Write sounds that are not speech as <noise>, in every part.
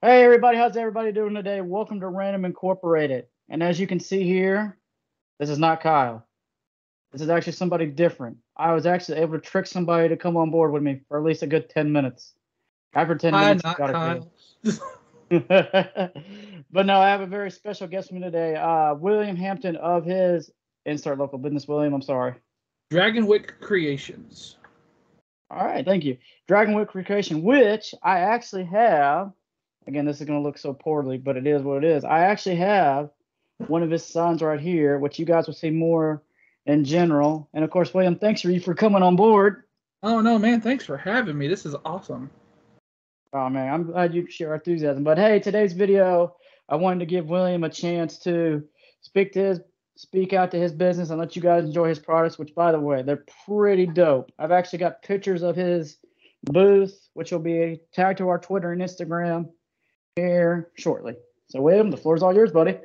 Hey everybody, how's everybody doing today? Welcome to Random Incorporated. And as you can see here, this is not Kyle. This is actually somebody different. I was actually able to trick somebody to come on board with me for at least a good 10 minutes. After 10 Hi, minutes, got Kyle. <laughs> but no, I have a very special guest with me today. Uh, William Hampton of his insert local business. William, I'm sorry. Dragon Wyck Creations. All right, thank you. Dragon Wyck Recreation, which I actually have. Again, this is going to look so poorly, but it is what it is. I actually have one of his sons right here, which you guys will see more in general. And of course, William, thanks for you for coming on board. Oh no, man! Thanks for having me. This is awesome. Oh man, I'm glad you share our enthusiasm. But hey, today's video, I wanted to give William a chance to speak to his speak out to his business and let you guys enjoy his products, which by the way, they're pretty dope. I've actually got pictures of his booth, which will be tagged to our Twitter and Instagram here shortly. So William, the floor's all yours, buddy.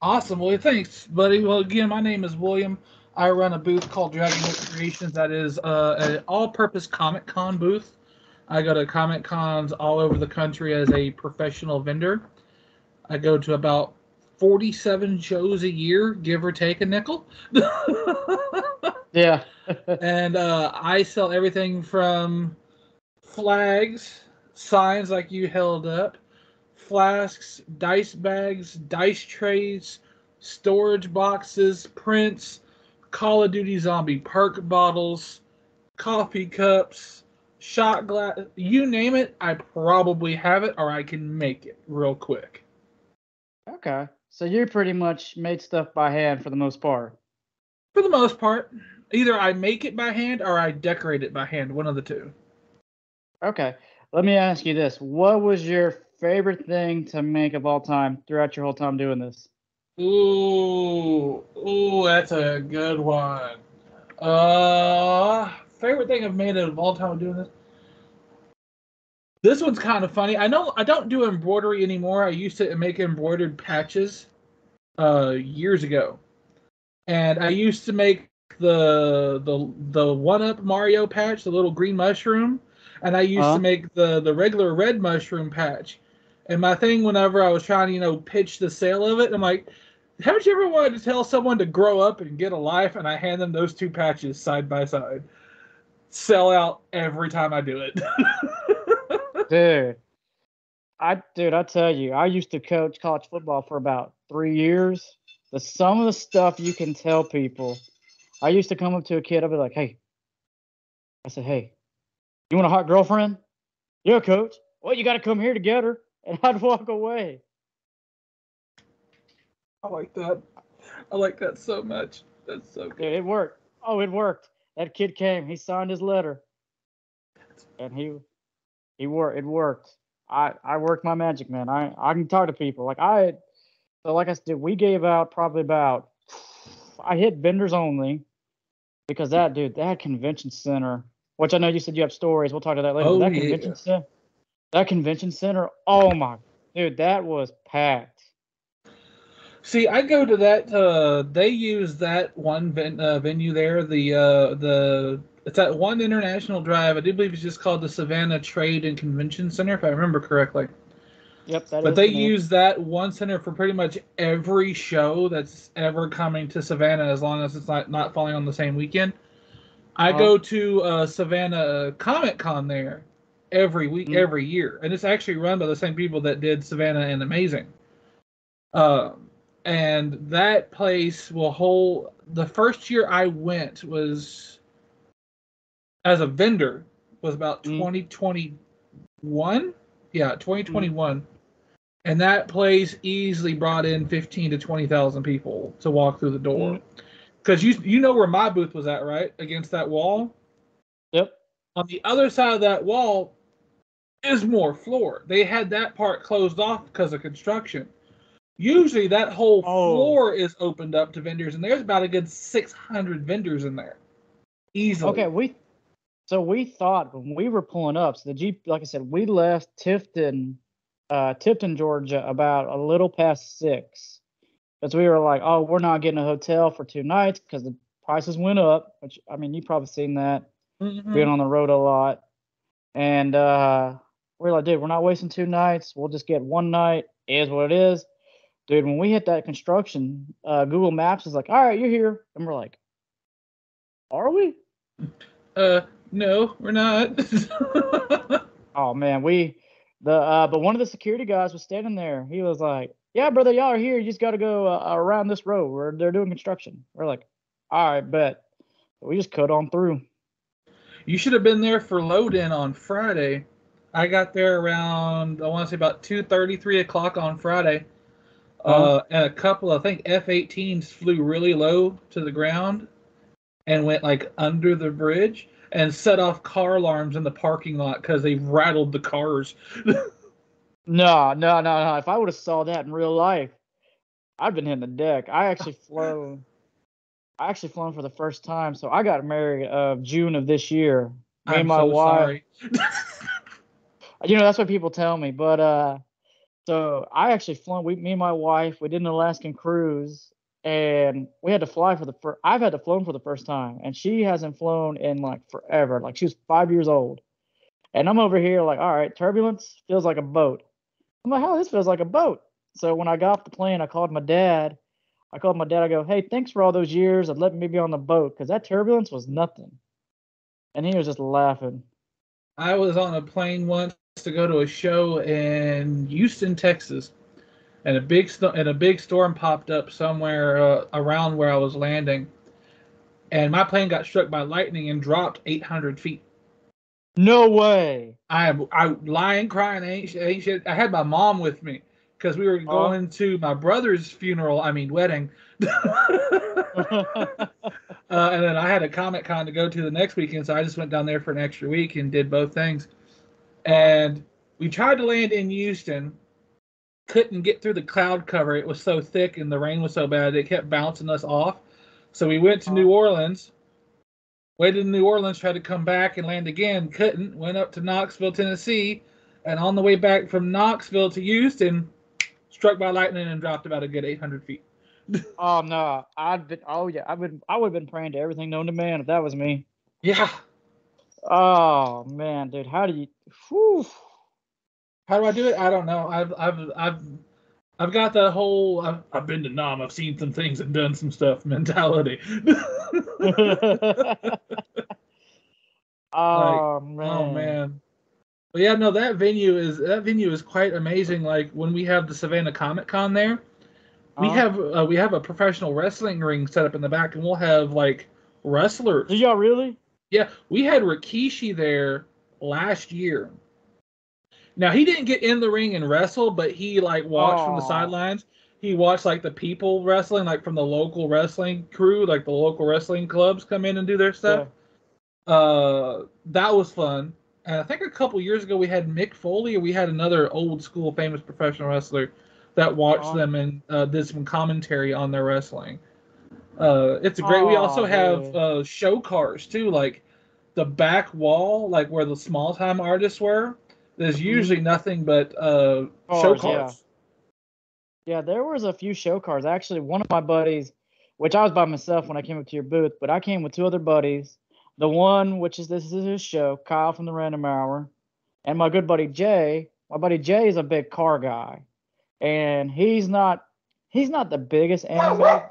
Awesome. Well, thanks, buddy. Well, again, my name is William. I run a booth called Dragon Dragonwick Creations. That is uh, an all-purpose Comic Con booth. I go to Comic Cons all over the country as a professional vendor. I go to about 47 shows a year, give or take a nickel. <laughs> Yeah. <laughs> and uh, I sell everything from flags, signs like you held up, flasks, dice bags, dice trays, storage boxes, prints, Call of Duty Zombie perk bottles, coffee cups, shot glass, you name it, I probably have it or I can make it real quick. okay. So you pretty much made stuff by hand for the most part. For the most part, either I make it by hand or I decorate it by hand, one of the two. Okay. Let me ask you this. What was your favorite thing to make of all time throughout your whole time doing this? Ooh, ooh, that's a good one. Uh, favorite thing I've made of all time doing this. This one's kind of funny. I know I don't do embroidery anymore. I used to make embroidered patches, uh, years ago, and I used to make the the the one up Mario patch, the little green mushroom, and I used Uh-huh. to make the the regular red mushroom patch. And my thing, whenever I was trying to, you know, pitch the sale of it, I'm like, haven't you ever wanted to tell someone to grow up and get a life? And I hand them those two patches side by side. Sell out every time I do it. <laughs> Dude. I dude, I tell you, I used to coach college football for about three years. The some of the stuff you can tell people. I used to come up to a kid, I'd be like, hey. I said, hey, you want a hot girlfriend? Yeah, coach. Well, you gotta come here to get her. And <laughs> I'd walk away. I like that. I like that so much. That's so Dude, good. it worked. Oh, it worked. That kid came. He signed his letter, and he he worked. It worked. I I worked my magic, man. I I can talk to people. Like I, so like I said, we gave out probably about. I hit vendors only, because that dude, that convention center, which I know you said you have stories. We'll talk to that later. Oh, that yeah. convention center, that convention center. Oh my, dude, that was packed. See, I go to that. Uh, they use that one ven- uh, venue there. The uh, the it's that one international drive. I do believe it's just called the Savannah Trade and Convention Center, if I remember correctly. Yep, that But they the use that one center for pretty much every show that's ever coming to Savannah, as long as it's not not falling on the same weekend. I Uh-huh. go to uh, Savannah Comic Con there every week, Mm. every year, and it's actually run by the same people that did Savannah and Amazing. Um, and that place will hold. The first year I went was as a vendor was about Mm. 2021. Yeah, 2021. And that place easily brought in 15 to 20,000 people to walk through the door. Mm. Cuz you you know where my booth was at, right? Against that wall. Yep. On the other side of that wall is more floor. They had that part closed off because of construction. Usually that whole Oh. floor is opened up to vendors and there's about a good 600 vendors in there. Easily. Okay, we so we thought when we were pulling up, so the Jeep, like I said, we left Tifton, uh, Tifton, Georgia, about a little past six, because we were like, oh, we're not getting a hotel for two nights because the prices went up. Which I mean, you probably seen that Mhm. being on the road a lot, and uh, We're like, dude, we're not wasting two nights. We'll just get one night. It is what it is. Dude, when we hit that construction, uh, Google Maps is like, all right, you're here. And we're like, are we? Uh, no, we're not. <laughs> oh man, we the uh, but one of the security guys was standing there. He was like, "Yeah, brother, y'all are here. You just got to go uh, around this road where they're doing construction." We're like, "All right, bet." We just cut on through. You should have been there for load in on Friday. I got there around I want to say about two thirty, three o'clock on Friday. Uh, and a couple, I think F-18s flew really low to the ground and went like under the bridge and set off car alarms in the parking lot because they rattled the cars. <laughs> no, no, no, no. If I would have saw that in real life, I'd been hitting the deck. I actually <laughs> flown. I actually flown for the first time. So I got married uh June of this year. Me I'm and my so wife. <laughs> you know, that's what people tell me. But uh so I actually flown we me and my wife, we did an Alaskan cruise and we had to fly for the first I've had to flown for the first time and she hasn't flown in like forever. Like she was five years old. And I'm over here like, all right, turbulence feels like a boat. I'm like, oh, this feels like a boat. So when I got off the plane, I called my dad. I called my dad. I go, hey, thanks for all those years of letting me be on the boat because that turbulence was nothing. And he was just laughing. I was on a plane once to go to a show in Houston, Texas and a big st- and a big storm popped up somewhere uh, around where I was landing, and my plane got struck by lightning and dropped 800 feet. No way. I am I lying crying ain't, ain't shit. I had my mom with me because we were going oh. to my brother's funeral. I mean wedding. <laughs> <laughs> uh, and then I had a Comic Con to go to the next weekend, so I just went down there for an extra week and did both things. And we tried to land in Houston, couldn't get through the cloud cover. It was so thick and the rain was so bad it kept bouncing us off. So we went to New oh. Orleans, waited in New Orleans, tried to come back and land again, couldn't. Went up to Knoxville, Tennessee, and on the way back from Knoxville to Houston, struck by lightning and dropped about a good 800 feet. oh no, I'd been. Oh yeah, I would. I would have been praying to everything known to man if that was me. Yeah. Oh man, dude, how do you? Whew. How do I do it? I don't know. I've I've I've I've got that whole I've, I've been to Nam. I've seen some things and done some stuff mentality. <laughs> <laughs> oh like, man. Oh man. But yeah, no, that venue is that venue is quite amazing. Like when we have the Savannah Comic Con there, we uh-huh. have uh, we have a professional wrestling ring set up in the back, and we'll have like wrestlers. Did y'all really? Yeah, we had Rikishi there last year. Now he didn't get in the ring and wrestle, but he like watched Aww. from the sidelines. He watched like the people wrestling, like from the local wrestling crew, like the local wrestling clubs come in and do their stuff. Yeah. Uh, that was fun. And I think a couple years ago we had Mick Foley, or we had another old school famous professional wrestler that watched Aww. them and uh, did some commentary on their wrestling. Uh, it's great. Aww, we also have uh, show cars too, like the back wall, like where the small time artists were there's mm-hmm. usually nothing but uh, cars, show cars. Yeah. yeah, there was a few show cars. Actually, one of my buddies, which I was by myself when I came up to your booth, but I came with two other buddies. The one, which is this is his show, Kyle from the Random Hour, and my good buddy Jay. My buddy Jay is a big car guy, and he's not he's not the biggest anime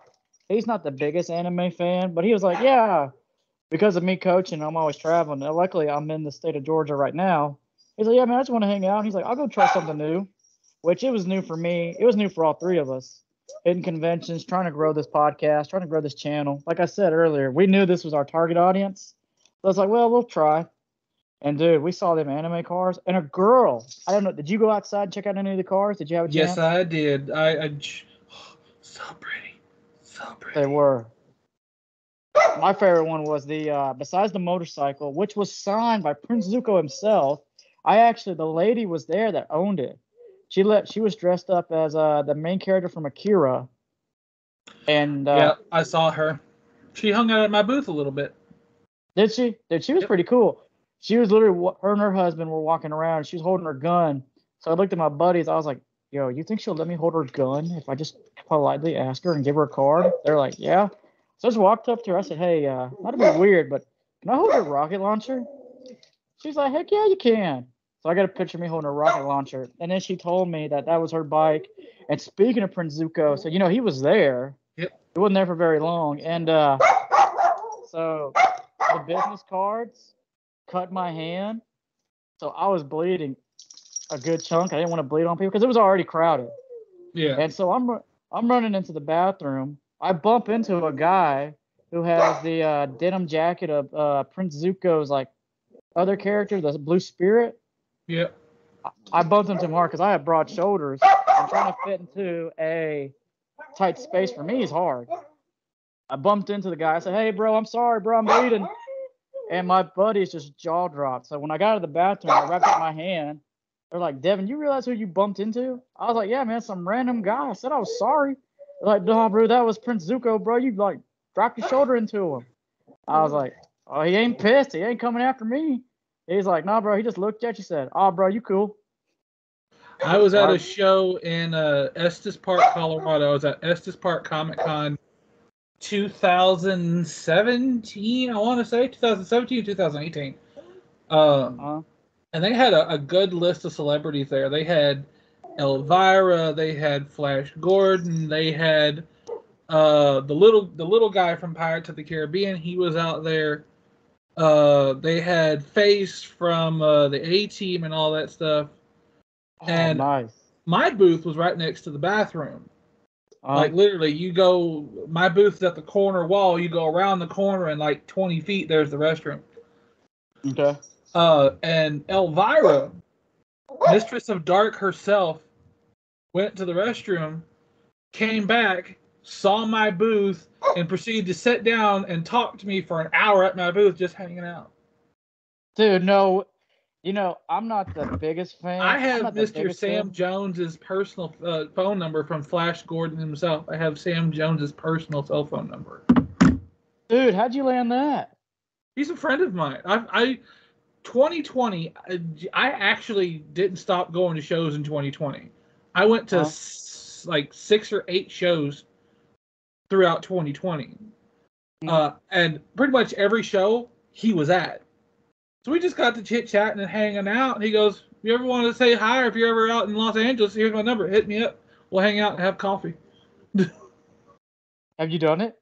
he's not the biggest anime fan, but he was like, yeah, because of me coaching, I'm always traveling. And luckily, I'm in the state of Georgia right now, He's like, yeah, man, I just want to hang out. And He's like, I'll go try something new, which it was new for me. It was new for all three of us. In conventions, trying to grow this podcast, trying to grow this channel. Like I said earlier, we knew this was our target audience. So I was like, well, we'll try. And dude, we saw them anime cars and a girl. I don't know. Did you go outside and check out any of the cars? Did you have a chance? Yes, I did. I, I <gasps> so pretty, so pretty. They were. My favorite one was the uh, besides the motorcycle, which was signed by Prince Zuko himself. I actually the lady was there that owned it. She let she was dressed up as uh the main character from Akira. And uh, yeah, I saw her. She hung out at my booth a little bit. Did she? Did she was yep. pretty cool. She was literally her and her husband were walking around. She was holding her gun. So I looked at my buddies. I was like, "Yo, you think she'll let me hold her gun if I just politely ask her and give her a card?" They're like, "Yeah." So I just walked up to her. I said, "Hey, uh, to be weird, but can I hold your rocket launcher?" She's like, "Heck yeah, you can." So I got a picture of me holding a rocket launcher. And then she told me that that was her bike. And speaking of Prince Zuko, so you know he was there. Yep. He wasn't there for very long. And uh, so the business cards cut my hand. So I was bleeding a good chunk. I didn't want to bleed on people because it was already crowded. Yeah. And so I'm I'm running into the bathroom. I bump into a guy who has the uh, denim jacket of uh, Prince Zuko's like other character, the Blue Spirit. Yeah. I bumped into him hard because I have broad shoulders. I'm trying to fit into a tight space for me is hard. I bumped into the guy. I said, "Hey, bro, I'm sorry, bro, I'm bleeding." And my buddies just jaw dropped. So when I got out of the bathroom, I wrapped up my hand. They're like, "Devin, you realize who you bumped into?" I was like, "Yeah, man, some random guy." I said I was sorry. They're like, nah, bro, that was Prince Zuko, bro. You like dropped your shoulder into him." I was like, "Oh, he ain't pissed. He ain't coming after me." He's like, "Nah, bro." He just looked at you, said, "Oh, bro, you cool." I was at a show in uh, Estes Park, Colorado. I was at Estes Park Comic Con 2017, I want to say 2017, 2018. Um, Uh, and they had a, a good list of celebrities there. They had Elvira, they had Flash Gordon, they had uh, the little the little guy from Pirates of the Caribbean. He was out there. Uh, they had Face from uh, the A Team and all that stuff. oh, And- nice. My booth was right next to the bathroom. Uh, like literally, you go. My booth's at the corner wall. You go around the corner and like 20 feet, there's the restroom. okay. Uh, and Elvira, Mistress of Dark herself, went to the restroom, came back, saw my booth, and proceeded to sit down and talk to me for an hour at my booth, just hanging out. Dude, no, you know I'm not the biggest fan. I have Mr. Sam fan. Jones's personal uh, phone number from Flash Gordon himself. I have Sam Jones's personal cell phone number. Dude, how'd you land that? He's a friend of mine. I, I 2020. I, I actually didn't stop going to shows in 2020. I went to s- like six or eight shows throughout 2020, Mhm. uh, and pretty much every show he was at. So we just got to chit chatting and hanging out. And he goes, "If you ever want to say hi, or if you're ever out in Los Angeles, here's my number. Hit me up. We'll hang out and have coffee." Have you done it?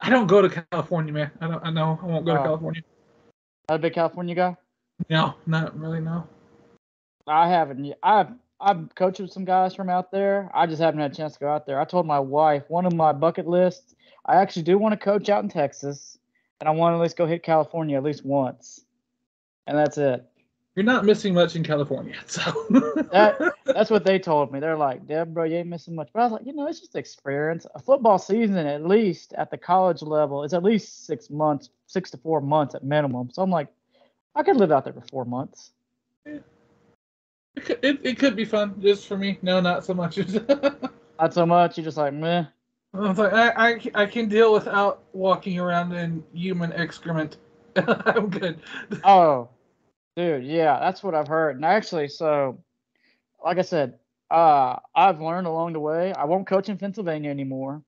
I don't go to California, man. I don't. I know I won't go to Oh. California. Not a big California guy? No, not really. No. I haven't. I've I've coached with some guys from out there. I just haven't had a chance to go out there. I told my wife one of my bucket lists. I actually do want to coach out in Texas, and I want to at least go hit California at least once, and that's it. You're not missing much in California, <laughs> so. That- That's what they told me. They're like, Deb, bro, you ain't missing much. But I was like, you know, it's just experience. A football season, at least at the college level, is at least six months, six to four months at minimum. So I'm like, I could live out there for four months. it, could, it, it could be fun just for me. No, not so much. <laughs> Not so much. You're just like, meh. I was like, I, I, I can deal without walking around in human excrement. <laughs> I'm good. Oh, dude, yeah, that's what I've heard. And actually, so like I said, uh, I've learned along the way. I won't coach in Pennsylvania anymore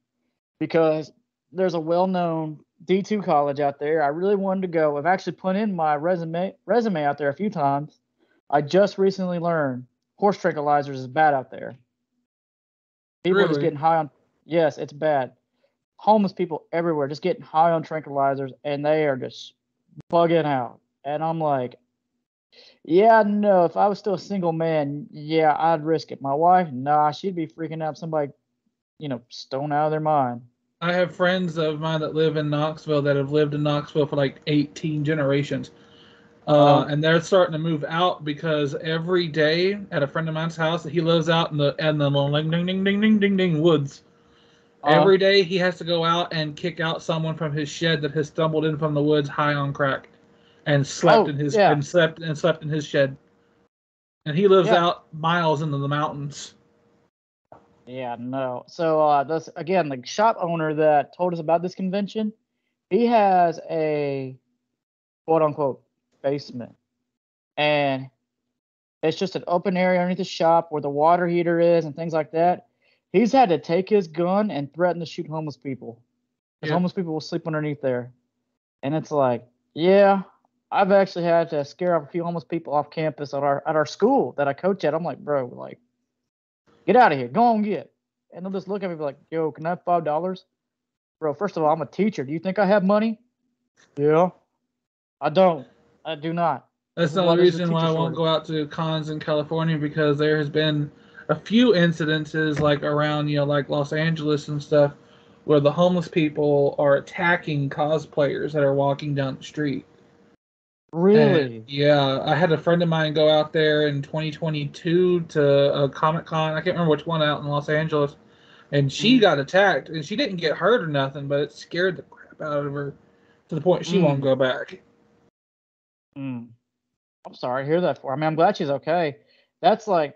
because there's a well-known D2 college out there. I really wanted to go. I've actually put in my resume resume out there a few times. I just recently learned horse tranquilizers is bad out there. People are just getting high on. Yes, it's bad. Homeless people everywhere just getting high on tranquilizers, and they are just bugging out. And I'm like, yeah, no, if I was still a single man, yeah, I'd risk it. My wife, nah, she'd be freaking out somebody, you know, stone out of their mind. I have friends of mine that live in Knoxville that have lived in Knoxville for like 18 generations. Uh, Oh. and they're starting to move out because every day at a friend of mine's house, that he lives out in the in the ding ding ding ding ding ding ding woods. Uh, Every day he has to go out and kick out someone from his shed that has stumbled in from the woods high on crack, and slept Oh, in his yeah. and slept and slept in his shed. And he lives Yeah. out miles into the mountains. Yeah, no. So uh this again, the shop owner that told us about this convention, he has a quote unquote basement. And it's just an open area underneath the shop where the water heater is and things like that. He's had to take his gun and threaten to shoot homeless people. Because Yeah. homeless people will sleep underneath there. And it's like, yeah, I've actually had to scare off a few homeless people off campus at our at our school that I coach at. I'm like, bro, like, get out of here, go on get. And they'll just look at me like, yo, can I have five dollars? Bro, first of all, I'm a teacher. Do you think I have money? Yeah. I don't. I do not. That's the only reason why I won't go out to cons in California because there has been a few incidences like around you know like Los Angeles and stuff where the homeless people are attacking cosplayers that are walking down the street. Really? And, yeah, I had a friend of mine go out there in 2022 to a Comic Con. I can't remember which one out in Los Angeles, and she Mm. got attacked, and she didn't get hurt or nothing, but it scared the crap out of her to the point she won't Mm. go back. Mm. I'm sorry to hear that for. her. I mean, I'm glad she's okay. That's like,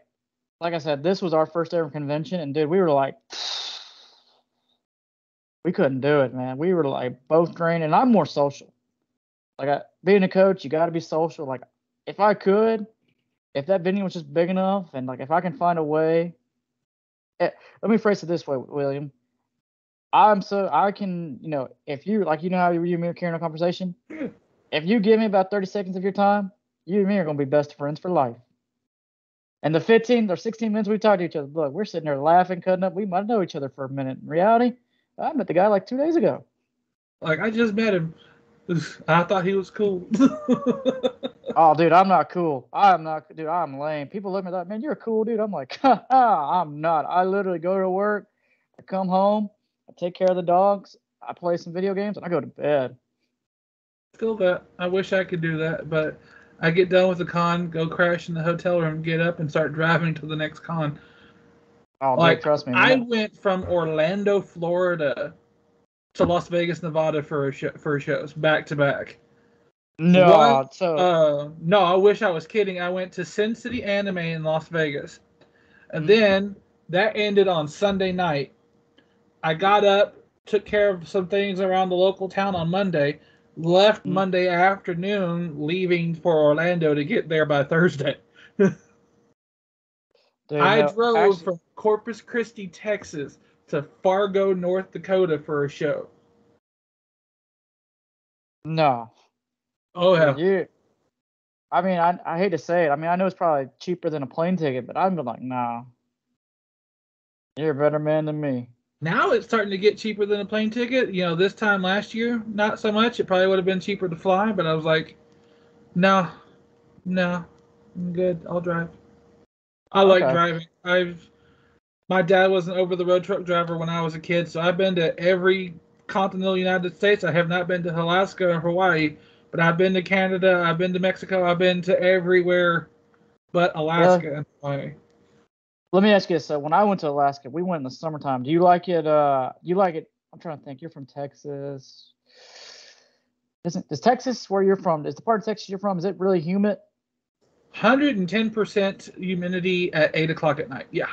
like I said, this was our first ever convention, and dude, we were like, <sighs> we couldn't do it, man. We were like both drained, and I'm more social. Like, I, being a coach, you got to be social. Like, if I could, if that venue was just big enough, and like if I can find a way, eh, let me phrase it this way, William. I'm so I can, you know, if you like, you know how you and me are carrying a conversation. <clears throat> If you give me about 30 seconds of your time, you and me are gonna be best friends for life. And the 15 or 16 minutes we talk to each other, look, we're sitting there laughing, cutting up. We might know each other for a minute. In reality, I met the guy like two days ago. Like I just met him. I thought he was cool. <laughs> Oh, dude, I'm not cool. I'm not, dude. I'm lame. People look at me like, man, you're a cool dude. I'm like, <laughs> I'm not. I literally go to work, I come home, I take care of the dogs, I play some video games, and I go to bed. Feel that. I wish I could do that, but I get done with the con, go crash in the hotel room, get up, and start driving to the next con. Oh, dude, Like, trust me. I went from Orlando, Florida, to Las Vegas, Nevada for a show, for shows back to back. no, so Uh, no, I wish I was kidding. I went to Sin City Anime in Las Vegas, and Mhm. then that ended on Sunday night. I got up, took care of some things around the local town on Monday, left Mhm. Monday afternoon, leaving for Orlando to get there by Thursday. <laughs> dude, I no, drove actually- from Corpus Christi, Texas, to Fargo, North Dakota for a show. no. Oh yeah, You, I mean, I, I hate to say it. I mean, I know it's probably cheaper than a plane ticket, but I'm like, no. You're a better man than me. Now it's starting to get cheaper than a plane ticket. You know, this time last year, not so much. It probably would have been cheaper to fly, but I was like, no, no, I'm good. I'll drive. I like driving. I've my dad was an over the road truck driver when I was a kid, so I've been to every continental United States. I have not been to Alaska or Hawaii, but I've been to Canada, I've been to Mexico, I've been to everywhere but Alaska and Hawaii. Let me ask you this: So, when I went to Alaska, we went in the summertime. Do you like it? Uh, you like it? I'm trying to think. You're from Texas. Isn't is Texas where you're from? Is the part of Texas you're from? Is it really humid? 110% humidity at 8 o'clock at night. Yeah.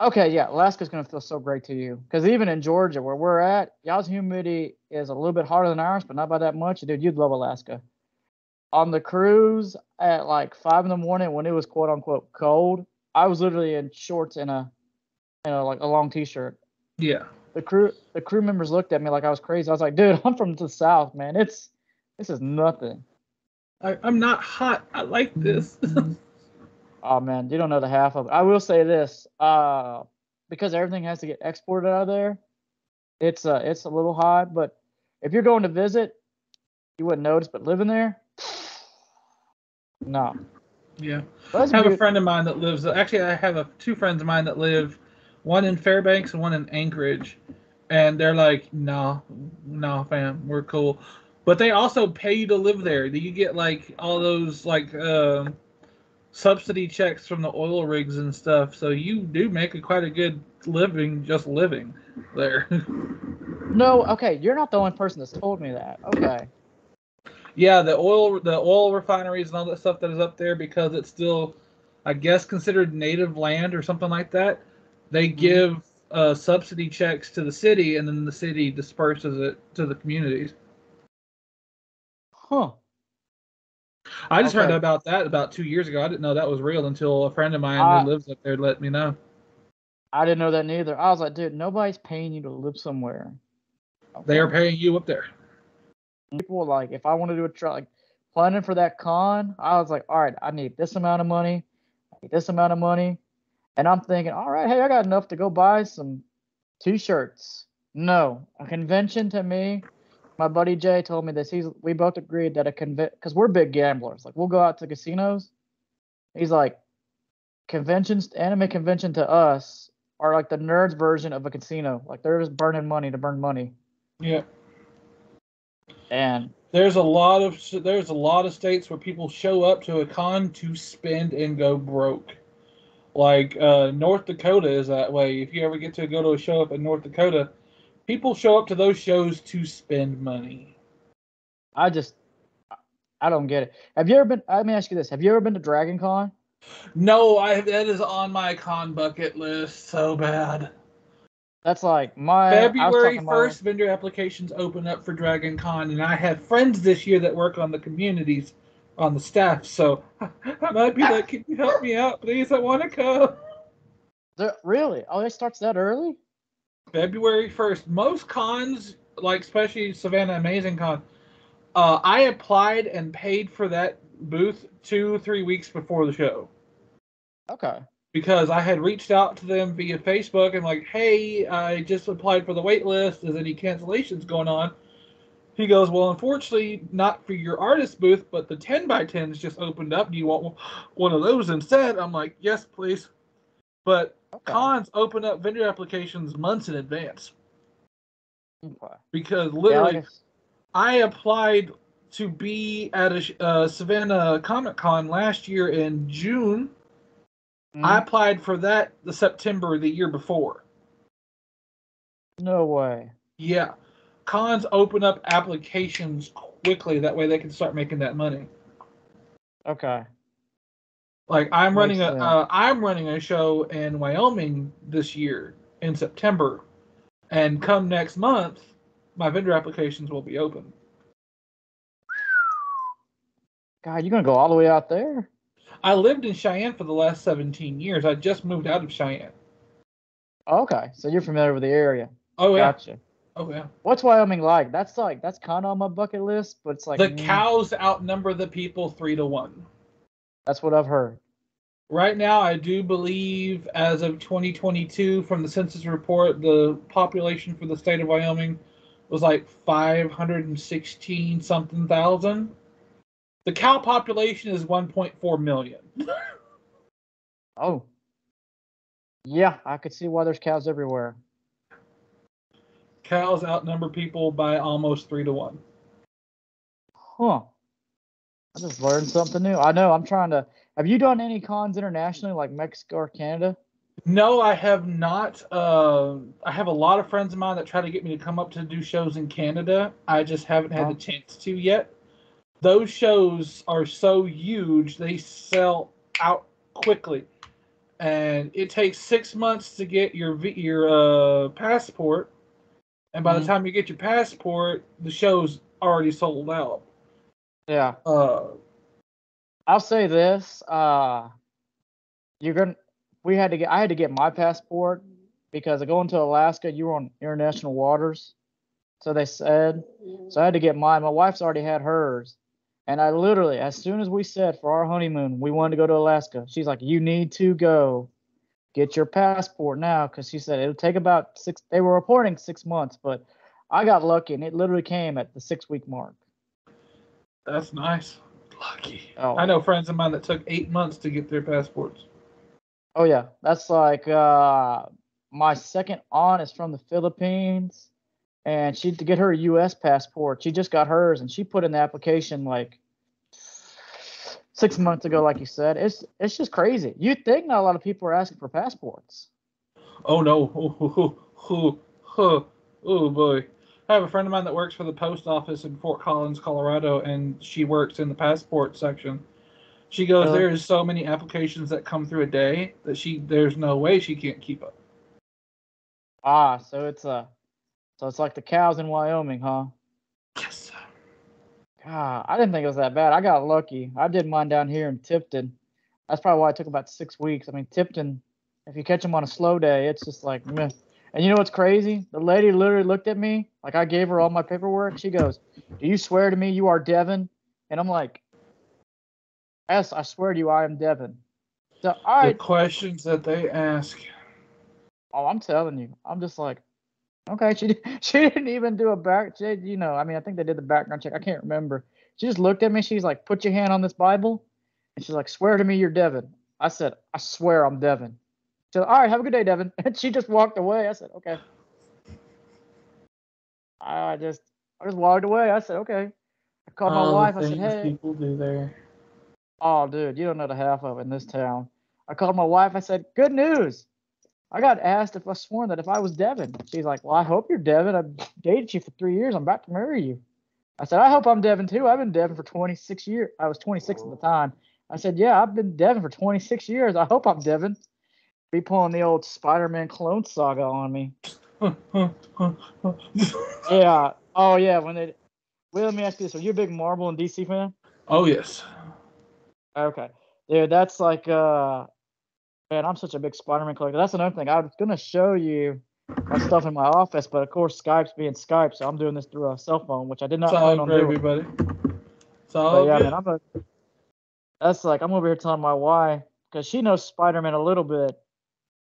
Okay, yeah, Alaska's gonna feel so great to you because even in Georgia, where we're at, y'all's humidity is a little bit harder than ours, but not by that much. Dude, you'd love Alaska. On the cruise at like five in the morning when it was quote unquote cold, I was literally in shorts and a, and a like a long t-shirt. Yeah. The crew, the crew members looked at me like I was crazy. I was like, dude, <laughs> I'm from the south, man. It's this is nothing. I, I'm not hot. I like this. Mm-hmm. Oh man, you don't know the half of it. I will say this, uh, because everything has to get exported out of there. It's uh, it's a little hot, but if you're going to visit, you wouldn't notice. But living there, no. yeah. I have a friend of mine that lives. Actually, I have a, two friends of mine that live, one in Fairbanks and one in Anchorage, and they're like, "No, no, fam, we're cool." But they also pay you to live there. Do you get like all those like um subsidy checks from the oil rigs and stuff, so you do make a, quite a good living just living there. <laughs> No, okay, you're not the only person that's told me that. Okay. Yeah, the oil the oil refineries and all that stuff that is up there because it's still, I guess, considered native land or something like that. They give uh, subsidy checks to the city, and then the city disperses it to the communities. Huh. I just heard about that about two years ago. I didn't know that was real until a friend of mine Uh, who lives up there let me know. I didn't know that neither. I was like, dude, nobody's paying you to live somewhere. They are paying you up there. people like if I want to do a truck, like planning for that con, I was like, all right, I need this amount of money, I need this amount of money, and I'm thinking, all right, hey, I got enough to go buy some t-shirts. No, a convention to me. My buddy Jay told me this. He's we both agreed that a convent because we're big gamblers. Like we'll go out to casinos. He's like, conventions, anime convention to us are like the nerds version of a casino. Like they're just burning money to burn money. Yeah. And There's a lot of there's a lot of states where people show up to a con to spend and go broke. Like uh, North Dakota is that way. If you ever get to go to a show up in North Dakota, people show up to those shows to spend money. I just, I don't get it. Have you ever been? Let me ask you this: Have you ever been to Dragon Con? No, I that is on my con bucket list so bad. That's like my February first, vendor applications open up for Dragon Con, and I have friends this year that work on the communities, on the staff. So <laughs> I might be like, "Can you help me out, please? I want to come." Really? Oh, it starts that early? February first. Most cons, like especially Savannah Amazing Con, uh, I applied and paid for that booth two, three weeks before the show. Okay. because I had reached out to them via Facebook and like, hey, I just applied for the wait list. Is any cancellations going on? He goes, well, unfortunately, not for your artist booth, but the 10 by 10s just opened up. Do you want one of those instead? I'm like, yes, please. But Okay. cons open up vendor applications months in advance okay. because literally like it's- I applied to be at a uh, Savannah Comic Con last year in June. I Mhm. applied for that the September the year before. no way. Yeah. Cons open up applications quickly. That way they can start making that money. Okay. Like I'm running a uh, I'm running a show in Wyoming this year in September, and come next month, my vendor applications will be open. God, you're gonna go all the way out there? I lived in Cheyenne for the last 17 years. I just moved out of Cheyenne. Okay, so you're familiar with the area. Oh yeah. Gotcha. Oh yeah. What's Wyoming like? That's like that's kind of on my bucket list, but it's like the mm, cows outnumber the people three to one. That's what I've heard. Right now, I do believe, as of 2022, from the census report, the population for the state of Wyoming was like 516 something thousand. The cow population is 1.4 million. <laughs> Oh. Yeah, I could see why there's cows everywhere. Cows outnumber people by almost three to one. Huh. I just learned something new. I know. I'm trying to. Have you done any cons internationally, like Mexico or Canada? No, I have not. Uh, I have a lot of friends of mine that try to get me to come up to do shows in Canada. I just haven't had Oh. the chance to yet. Those shows are so huge; they sell out quickly, and it takes six months to get your your uh, passport. And by Mhm. the time you get your passport, the show's already sold out. Yeah. Uh, I'll say this. Uh, you're gonna. We had to get. I had to get my passport because going to Alaska, you were on international waters. So they said. So I had to get mine. My wife's already had hers, and I literally, as soon as we said for our honeymoon, we wanted to go to Alaska. She's like, "You need to go, get your passport now," because she said it'll take about six. They were reporting six months, but I got lucky, and it literally came at the six week mark. That's nice. Lucky. Oh. I know friends of mine that took eight months to get their passports. Oh yeah, that's like uh my second aunt is from the Philippines, and she to get her U.S. passport. She just got hers, and she put in the application like six months ago, like you said. It's it's just crazy. You'd think not a lot of people are asking for passports. Oh no! Oh, oh, oh, oh, oh boy! I have a friend of mine that works for the post office in Fort Collins, Colorado, and she works in the passport section. She goes, Really? "There is so many applications that come through a day that she there's no way she can't keep up." Ah, so it's a, so it's like the cows in Wyoming, huh? Yes. Sir. God, I didn't think it was that bad. I got lucky. I did mine down here in Tifton. That's probably why it took about six weeks. I mean, Tifton, if you catch them on a slow day, it's just like meh. And you know what's crazy? The lady literally looked at me like I gave her all my paperwork. She goes, "Do you swear to me you are Devin?" And I'm like, yes, I swear to you, I am Devin. So, all The questions that they ask. Oh, I'm telling you. I'm just like, okay. <laughs> She she didn't even do a back. She, you know, I mean, I think they did the background check. I can't remember. She just looked at me. She's like, put your hand on this Bible, and she's like, swear to me, you're Devin. I said, I swear I'm Devin. She said, all right, have a good day, Devin. <laughs> And she just walked away. I said, okay. I just I just walked away. I said, okay. I called my the wife. I said, hey. people do there. Oh, dude, you don't know the half of it in this town. I called my wife. I said, "Good news. I got asked if I sworn that if I was Devin." She's like, "Well, I hope you're Devin. I've dated you for three years. I'm about to marry you." I said, "I hope I'm Devin too. I've been Devin for 26 years. I was 26 at the time." I said, "Yeah, I've been Devin for 26 years. I hope I'm Devin." Be pulling the old Spider-Man clone saga on me. <laughs> Yeah. Oh yeah. When they. Wait, let me ask you this: Are you a big Marvel and DC fan? oh yes. Okay. Dude, that's like uh man, I'm such a big Spider-Man collector. That's another thing. I was gonna show you my stuff in my office, but of course Skype's being Skype, so I'm doing this through a cell phone, which I did not plan on doing. It's But yeah, man, I'm a that's like I'm over here telling my wife because she knows Spider-Man a little bit,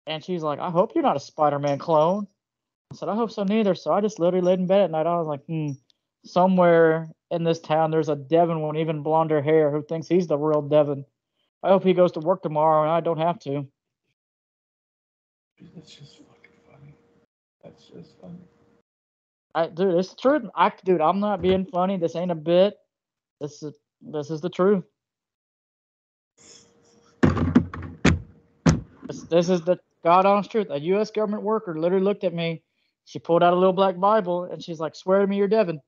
and she's like, I hope you're not a Spider-Man clone. I said, I hope so neither. So I just literally laid in bed at night. I was like, hmm, somewhere in this town there's a Devin with even blonder hair who thinks he's the real Devin. I hope he goes to work tomorrow and I don't have to. That's just fucking funny. That's just funny. I dude, it's the truth. I dude, I'm not being funny. This ain't a bit. This is this is the truth. This, this is the God honest truth. A U.S. government worker literally looked at me. She pulled out a little black Bible and she's like, "Swear to me, you're Devin."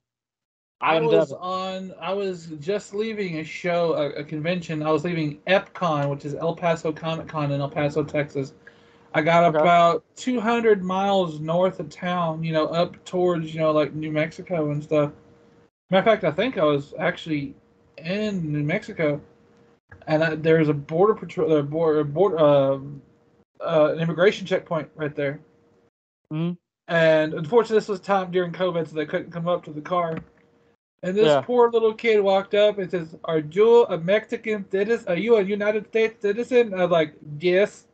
I I was Devin. on. I was just leaving a show, a, a convention. I was leaving EPCON, which is El Paso Comic Con in El Paso, Texas. I got Okay. about 200 miles north of town. You know, up towards you know like New Mexico and stuff. Matter of fact, I think I was actually in New Mexico, and I, there's a border patrol, uh, border, border, uh, uh, an immigration checkpoint right there. Mhm. And unfortunately, this was time during COVID, so they couldn't come up to the car. And this Yeah. poor little kid walked up and says, "Are you a Mexican citizen? Are you a United States citizen?" I was like, "Yes."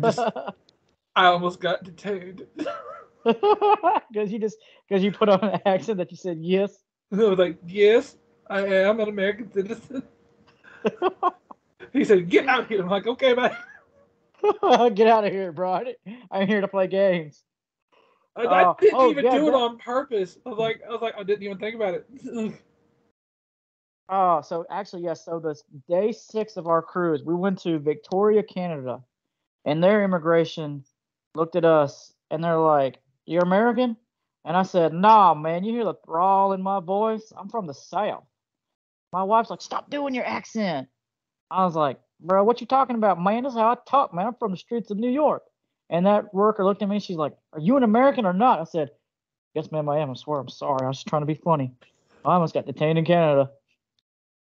just- <laughs> I almost got detained. <laughs> Because you just because you put on an accent that you said yes. I was like, "Yes, I am an American citizen." <laughs> He said, "Get out here." I'm like, "Okay, man." <laughs> Get out of here, bro. I'm here to play games. I, I Oh, didn't oh, even yeah, do it on purpose. I was like, I was like, I didn't even think about it. <laughs> Oh, so actually, yes. So this day six of our cruise, we went to Victoria, Canada, and their immigration looked at us and they're like, "You're American?" And I said, "Nah, man. You hear the drawl in my voice? I'm from the South." My wife's like, "Stop doing your accent." I was like, "Bro, what you talking about, man? This is how I talk, man. I'm from the streets of New York." And that worker looked at me. She's like, "Are you an American or not?" I said, "Yes, ma'am. I am. I swear. I'm sorry. I was just trying to be funny. I almost got detained in Canada."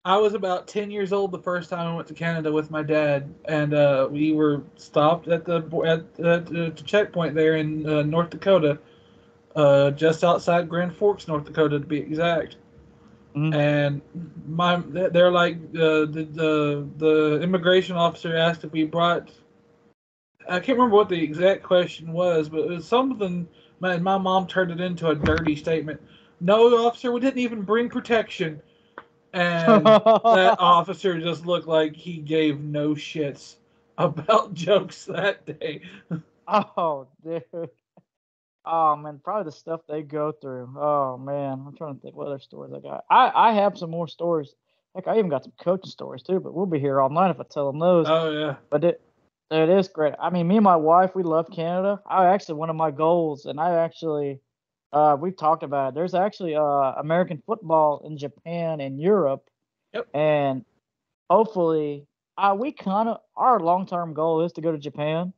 I was about 10 years old the first time I went to Canada with my dad, and uh, we were stopped at the at, the checkpoint there in uh, North Dakota, uh, just outside Grand Forks, North Dakota to be exact. Mhm. And my they're like uh, the the the immigration officer asked if we brought. I can't remember what the exact question was, but it was something. My my mom turned it into a dirty statement. No, officer, we didn't even bring protection. And <laughs> that officer just looked like he gave no shits about <laughs> jokes that day. Oh, dude. Oh man, probably the stuff they go through. Oh man, I'm trying to think what other stories I got. I I have some more stories. Heck, I even got some coaching stories too. But we'll be here all night if I tell them those. Oh yeah. But it it is great. I mean, me and my wife, we love Canada. I actually one of my goals, and I actually uh we've talked about it. There's actually uh American football in Japan and Europe. Yep. And hopefully, uh we kind of our long term goal is to go to Japan,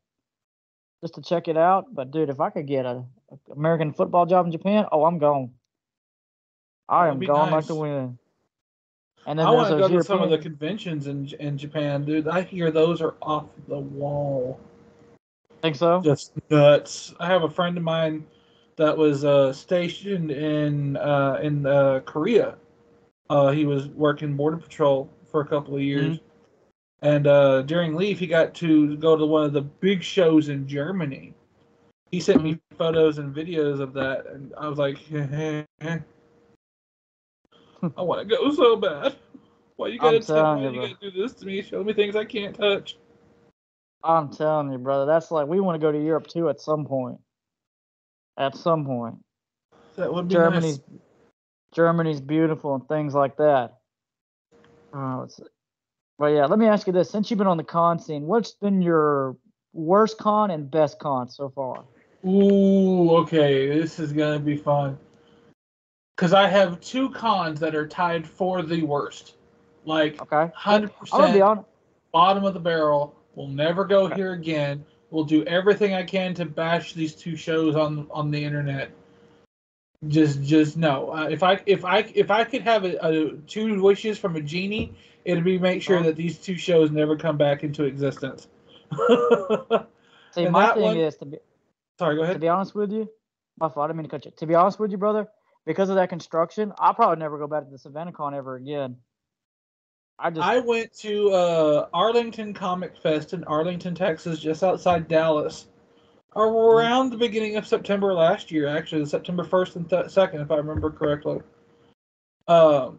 just to check it out. But dude, if I could get a, a American football job in Japan, oh, I'm gone. I That'd am gone like the wind. And then I want to go to some of the conventions in in Japan, dude. I hear those are off the wall. Think so? Just nuts. I have a friend of mine that was uh, stationed in uh, in uh, Korea, Uh, he was working border patrol for a couple of years, and uh, during leave he got to go to one of the big shows in Germany. He sent me photos and videos of that, and I was like, I want to go so bad. Why you gotta I'm tell me you, you gotta do this to me? Show me things I can't touch. I'm telling you, brother. That's like we want to go to Europe too at some point. At some point, That would be Germany's nice. Germany's beautiful and things like that. Uh, let's see. But yeah, let me ask you this: since you've been on the con scene, what's been your worst con and best con so far? Ooh, okay, this is gonna be fun. Cause I have two cons that are tied for the worst. Like Okay, hundred I'm gonna be percent bottom of the barrel. We'll never go Okay. here again. We'll do everything I can to bash these two shows on on the internet. Just, just no. Uh, if I if I if I could have a, a two wishes from a genie, it'd be make sure Uh-huh. that these two shows never come back into existence. <laughs> See, and my thing one- is to be Sorry, go ahead. to be honest with you, my fault. I didn't mean to cut you. To be honest with you, brother, because of that construction, I'll probably never go back to the Savannah Con ever again. I just I went to uh, Arlington Comic Fest in Arlington, Texas, just outside Dallas, around the beginning of September last year. Actually, September first and th- second, if I remember correctly. Um,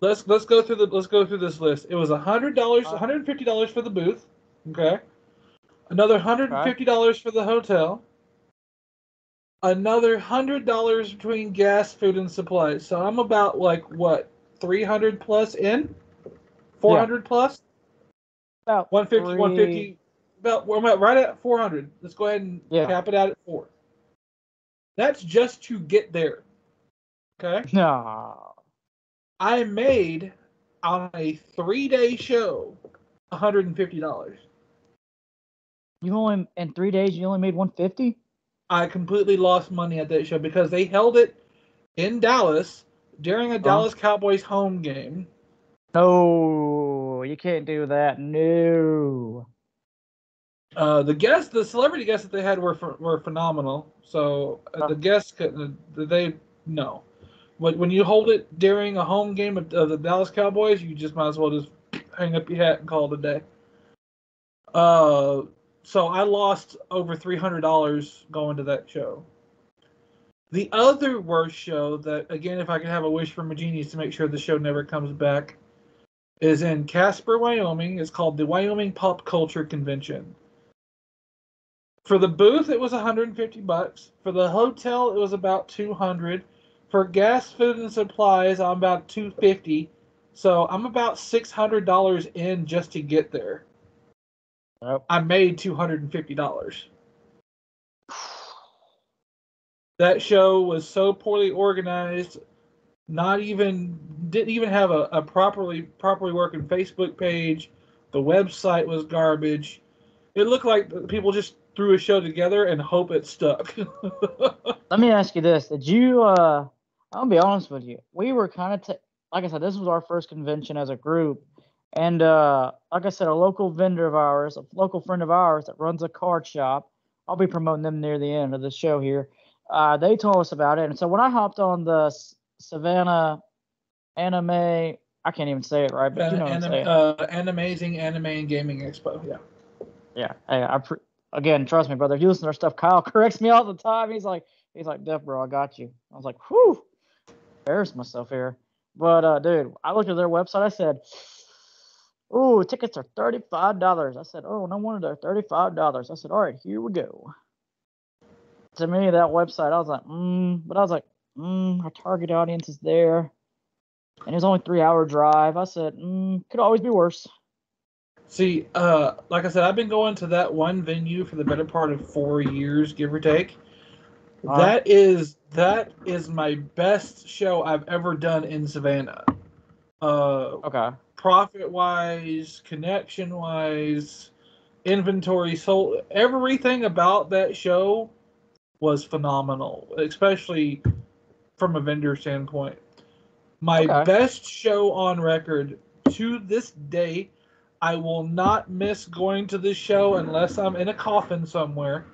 let's let's go through the let's go through this list. It was hundred dollars, one hundred and fifty dollars for the booth. Okay, another hundred and fifty dollars for the hotel. Another hundred dollars between gas, food, and supplies. So I'm about like what three hundred plus in. 400 plus? about 150, three- 150. About, we're about right at 400. Let's go ahead and Yeah. cap it out at four. That's just to get there. Okay? No. I made on a three day show $150. You only in three days you only made one fifty? I completely lost money at that show because they held it in Dallas during a Dallas Cowboys home game. No, you can't do that. No. Uh, the guests, the celebrity guests that they had were were phenomenal. So uh, the guests couldn't. They no. But when you hold it during a home game of, of the Dallas Cowboys, you just might as well just hang up your hat and call it a day. Uh, so I lost over three hundred dollars going to that show. The other worst show that, again, if I could have a wish from a genie is to make sure the show never comes back, is in Casper, Wyoming. It's called the Wyoming Pop Culture Convention. For the booth, it was 150 bucks. For the hotel, it was about 200. For gas, food, and supplies, I'm about 250. So I'm about $600 in just to get there. I made $250. That show was so poorly organized, not even didn't even have a, a properly properly working Facebook page. The website was garbage. It looked like people just threw a show together and hope it stuck. <laughs> Let me ask you this: Did you? uh I'll be honest with you. We were kind of, t- like I said, this was our first convention as a group, and uh like I said, a local vendor of ours, a local friend of ours that runs a card shop. I'll be promoting them near the end of the show here. Uh, they told us about it, and so when I hopped on the Savannah Anime, I can't even say it right, but you know what I'm saying. uh, Animazing Anime and Gaming Expo. Yeah. Yeah. Hey, I pre- again, trust me, brother. If you listen to our stuff, Kyle <laughs> corrects me all the time. He's like, he's like, Def, bro, I got you. I was like, whew, embarrassed myself here. But uh, dude, I looked at their website. I said, "Ooh, tickets are thirty-five dollars." I said, "Oh, no wonder they're thirty-five dollars." I said, "All right, here we go." To me, that website, I was like, mm, but I was like, mm, our target audience is there, and it was only three-hour drive. I said, mm, could always be worse. See, uh, like I said, I've been going to that one venue for the better part of four years, give or take. Uh, that is that is my best show I've ever done in Savannah. Uh, Okay. Profit wise, connection wise, inventory sold, everything about that show was phenomenal, especially from a vendor standpoint. My Okay. best show on record to this day. I will not miss going to this show unless I'm in a coffin somewhere.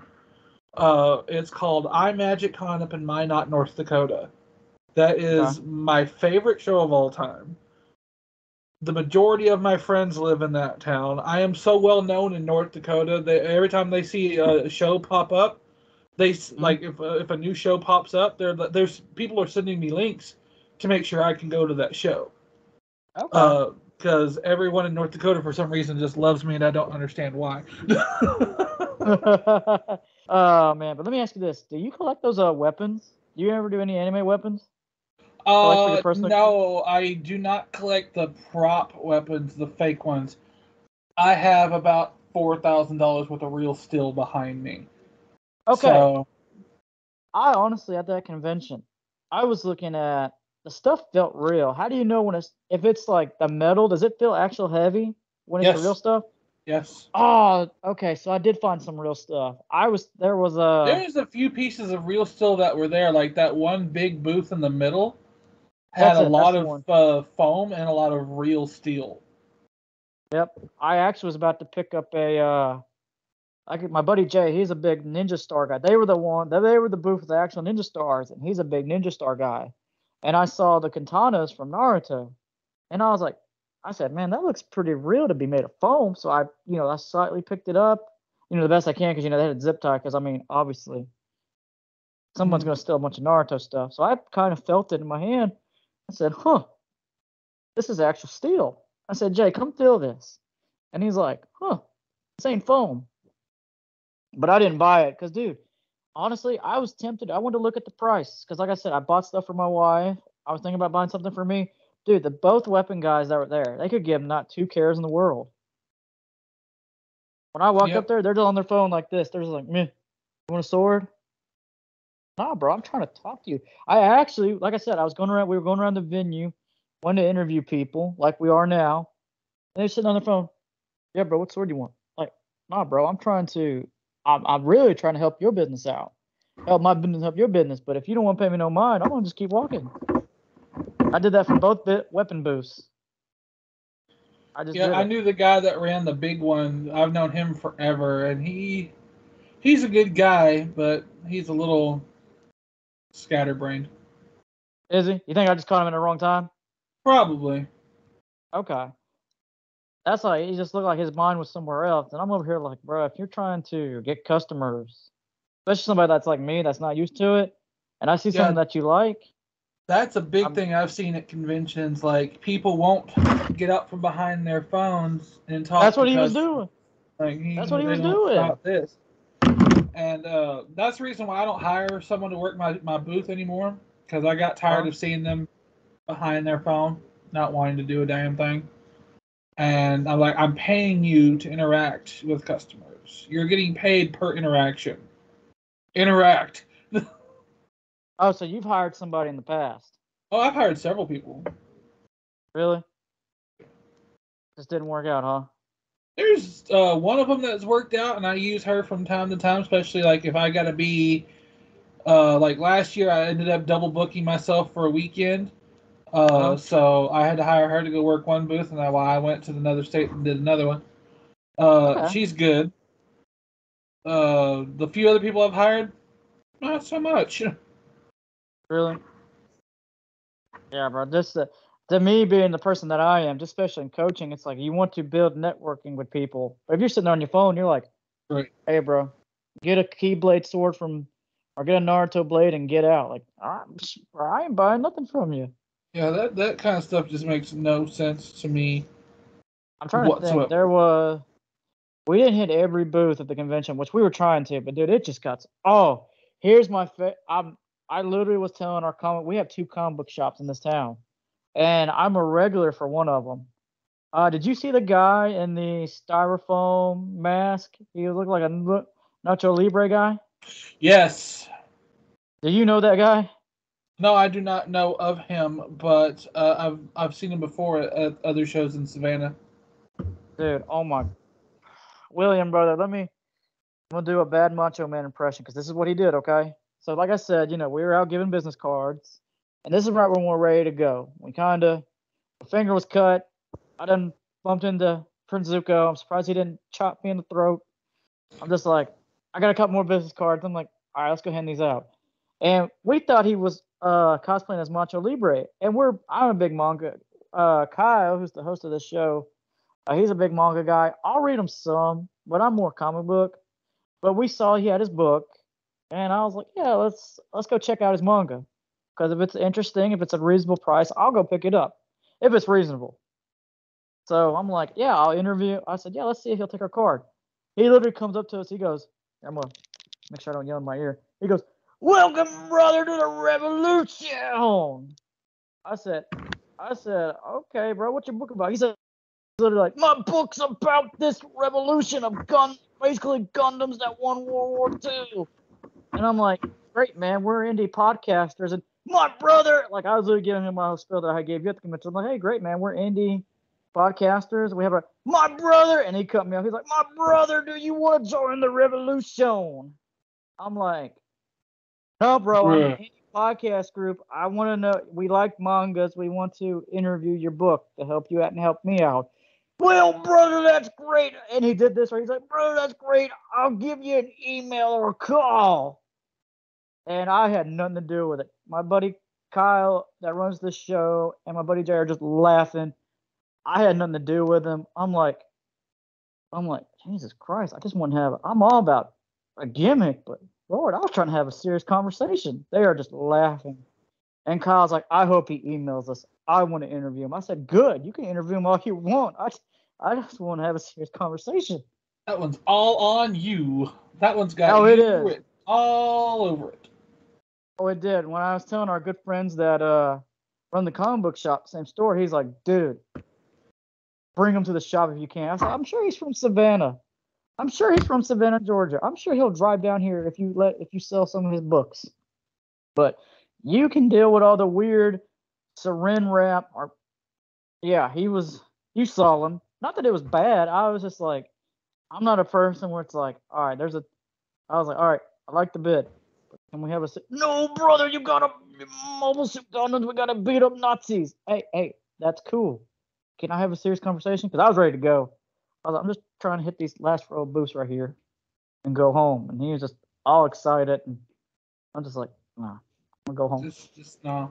Uh, it's called iMagic Con up in Minot, North Dakota. That is my favorite show of all time. The majority of my friends live in that town. I am so well known in North Dakota that every time they see a show pop up, they s like if uh, if a new show pops up, there there's people are sending me links to make sure I can go to that show. Okay. Because everyone in North Dakota for some reason just loves me and I don't understand why. <laughs> oh man, but let me ask you this: Do you collect those uh weapons? Do you ever do any anime weapons? Uh, no, I do not collect the prop weapons, the fake ones. I have about four thousand dollars worth of real steel behind me. Okay. So, I honestly at that convention, I was looking at the stuff felt real. How do you know when it's if it's like the metal? Does it feel actual heavy when it's Yes. the real stuff? yes, Oh, okay. So I did find some real stuff. I was there was a there's a few pieces of real steel that were there, like that one big booth in the middle had That's a lot of uh, foam and a lot of real steel. Yep. I actually was about to pick up a uh I could, my buddy Jay, he's a big Ninja Star guy. They were the one they they were the booth with the actual Ninja Stars, and he's a big Ninja Star guy. And I saw the katanas from Naruto. And I was like, I said, man, that looks pretty real to be made of foam. So I, you know, I slightly picked it up, you know, the best I can because you know they had a zip tie. Because I mean, obviously, someone's Mhm. gonna steal a bunch of Naruto stuff. So I kind of felt it in my hand. I said, huh, this is actual steel. I said, Jay, come feel this. And he's like, huh, this ain't foam. But I didn't buy it because, dude, honestly, I was tempted. I wanted to look at the price because, like I said, I bought stuff for my wife. I was thinking about buying something for me. Dude, the both weapon guys that were there, they could give not two cares in the world. When I walked Yep. up there, they're just on their phone like this. They're just like, meh, you want a sword? Nah, bro, I'm trying to talk to you. I actually, like I said, I was going around, we were going around the venue, wanted to interview people like we are now. And they're sitting on the phone. Yeah, bro, what sword do you want? Like, nah, bro, I'm trying to, I'm, I'm really trying to help your business out. Help my business help your business. But if you don't want to pay me no mind, I'm going to just keep walking. I did that for both bit weapon booths. I just Yeah, I knew the guy that ran the big one. I've known him forever, and he he's a good guy, but he's a little scatterbrained. Is he? You think I just caught him in the wrong time? Probably. Okay. That's like he just looked like his mind was somewhere else. And I'm over here like, bro, if you're trying to get customers, especially somebody that's like me that's not used to it, and I see Yeah. something that you like, That's a big I'm- thing I've seen at conventions. Like people won't get up from behind their phones and talk. that's what he was doing. Like, he, That's what he was doing. This. And uh, that's the reason why I don't hire someone to work my, my booth anymore because I got tired of seeing them behind their phone, not wanting to do a damn thing. And I'm like, I'm paying you to interact with customers. You're getting paid per interaction. Interact. <laughs> Oh, so you've hired somebody in the past. Oh, I've hired several people. Really? Just didn't work out, huh? There's uh, one of them that's worked out, and I use her from time to time, especially like if I gotta be. Uh, like last year, I ended up double booking myself for a weekend. Uh, Uh-huh. so I had to hire her to go work one booth, and while I went to another state and did another one. Uh, Okay. she's good. Uh, the few other people I've hired, not so much. <laughs> Really? Yeah, bro. This uh, to me being the person that I am, just especially in coaching, it's like you want to build networking with people. But if you're sitting on your phone, you're like, Right. hey, bro, get a keyblade sword from, or get a Naruto blade and get out. Like, I'm, I ain't buying nothing from you. Yeah, that that kind of stuff just makes no sense to me. I'm trying to Whatsoever. think. There was, we didn't hit every booth at the convention, which we were trying to, but dude, it just got. s- Oh, here's my. Fa- I'm. I literally was telling our comic. We have two comic book shops in this town, and I'm a regular for one of them. Uh, did you see the guy in the styrofoam mask? He looked like a Nacho Libre guy. Yes. Do you know that guy? No, I do not know of him, but uh, I've I've seen him before at, at other shows in Savannah. Dude, oh my. William, brother, let me. I'm gonna do a bad Macho Man impression because this is what he did. Okay, so like I said, you know, we were out giving business cards, and this is right when we're ready to go. We kind of, my finger was cut. I done bumped into Prince Zuko. I'm surprised he didn't chop me in the throat. I'm just like, I got a couple more business cards. I'm like, all right, let's go hand these out. And we thought he was uh, cosplaying as Macho Libre, and we're I'm a big manga. Uh, Kyle, who's the host of this show, uh, he's a big manga guy. I'll read him some, but I'm more comic book. But we saw he had his book, and I was like, yeah, let's let's go check out his manga, because if it's interesting, if it's a reasonable price, I'll go pick it up, if it's reasonable. So I'm like, yeah, I'll interview. I said, yeah, let's see if he'll take our card. He literally comes up to us. He goes, I'm gonna make sure I don't yell in my ear. He goes, Welcome, brother, to the revolution. I said, I said, okay, bro, what's your book about? He said, literally like, my book's about this revolution of gun, basically Gundams that won World War II. And I'm like, great, man, we're indie podcasters, and my brother, like, I was literally giving him my whole spiel that I gave you at the convention. I'm like, hey, great, man, we're indie podcasters. We have a my brother, and he cut me off. He's like, my brother, do you want to join the revolution? I'm like, no, bro, I'm Yeah. in a podcast group. I want to know. We like mangas. We want to interview your book to help you out and help me out. Well, brother, that's great. And he did this, right? He's like, brother, that's great. I'll give you an email or a call. And I had nothing to do with it. My buddy Kyle, that runs the show, and my buddy Jay are just laughing. I had nothing to do with him. I'm like, I'm like, Jesus Christ, I just want to have. I'm all about a gimmick, but Lord, I was trying to have a serious conversation. They are just laughing. And Kyle's like, I hope he emails us. I want to interview him. I said, Good, you can interview him all you want. I, I just want to have a serious conversation. That one's all on you. That one's got Oh, it is. written all over it. Oh, it did. When I was telling our good friends that uh run the comic book shop, same store, he's like, dude, bring him to the shop if you can. I said, I'm sure he's from Savannah. I'm sure he's from Savannah, Georgia. I'm sure he'll drive down here if you let if you sell some of his books. But you can deal with all the weird sarin wrap or yeah, he was you saw him. Not that it was bad. I was just like, I'm not a person where it's like, all right, there's a I was like, all right, I like the bid. Can we have a no, brother? You gotta mobile suit Gundams. We gotta beat up Nazis. Hey, hey, that's cool. Can I have a serious conversation? Because I was ready to go. I was like, I'm just trying to hit these last row of booths right here and go home. And he was just all excited, and I'm just like, nah, I'm gonna go home. Just, just no,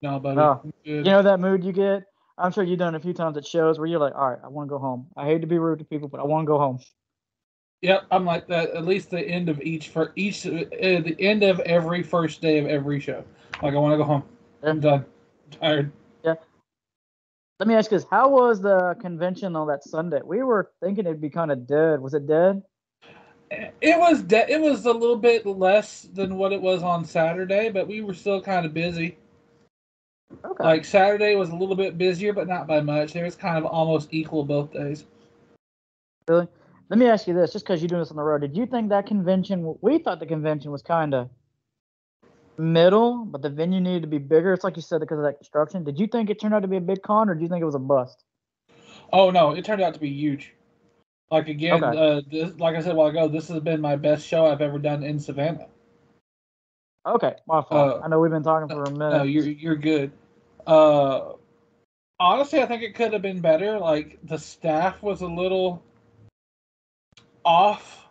no, buddy. No. You know that mood you get? I'm sure you've done it a few times at shows where you're like, all right, I want to go home. I hate to be rude to people, but I want to go home. Yep, I'm like that. At least the end of each for each uh, the end of every first day of every show. Like I want to go home. I'm done. I'm tired. Let me ask you this: How was the convention on that Sunday? We were thinking it'd be kind of dead. Was it dead? It was de- it was a little bit less than what it was on Saturday, but we were still kind of busy. Okay. Like Saturday was a little bit busier, but not by much. It was kind of almost equal both days. Really? Let me ask you this, just because you're doing this on the road, did you think that convention? We thought the convention was kind of middle, but the venue needed to be bigger. It's like you said because of that construction. Did you think it turned out to be a big con, or do you think it was a bust? Oh no, it turned out to be huge. Like again, Okay. uh, this, like I said a while ago, this has been my best show I've ever done in Savannah. Okay, my fault. Uh, I know we've been talking for a minute. No, you're you're good. Uh, honestly, I think it could have been better. Like the staff was a little off.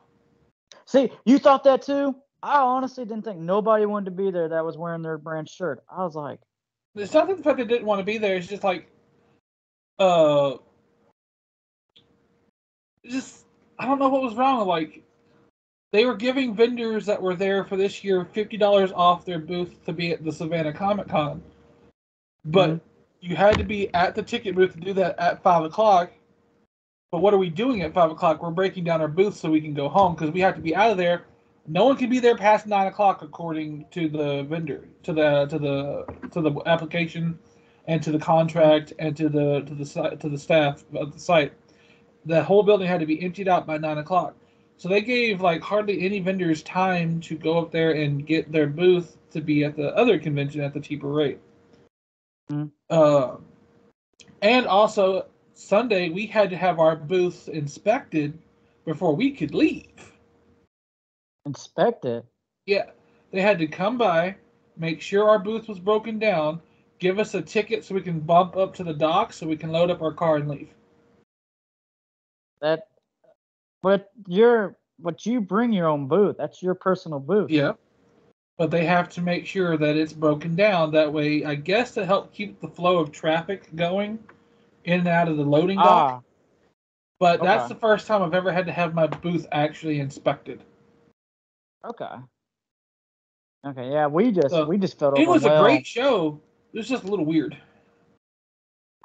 See, you thought that too. I honestly didn't think nobody wanted to be there that was wearing their brand shirt. I was like, It's not that the fact they didn't want to be there. It's just like, uh, just I don't know what was wrong. Like, they were giving vendors that were there for this year fifty dollars off their booth to be at the Savannah Comic Con, but Mhm. you had to be at the ticket booth to do that at five o'clock. But what are we doing at five o'clock? We're breaking down our booth so we can go home because we have to be out of there. No one can be there past nine o'clock according to the vendor, to the to the to the application, and to the contract, and to the to the to the staff of the site. The whole building had to be emptied out by nine o'clock. So they gave like hardly any vendors time to go up there and get their booth to be at the other convention at the cheaper rate. Mhm. Uh, and also Sunday we had to have our booths inspected before we could leave. inspect it. Yeah, they had to come by, make sure our booth was broken down, give us a ticket so we can bump up to the dock so we can load up our car and leave. That, but you're, but you bring your own booth. That's your personal booth. Yeah. but they have to make sure that it's broken down. That way, I guess to help keep the flow of traffic going in and out of the loading dock. Ah, but that's the first time I've ever had to have my booth actually inspected. okay. Okay, yeah, we just So, we just felt It was a great show. It was just a little weird.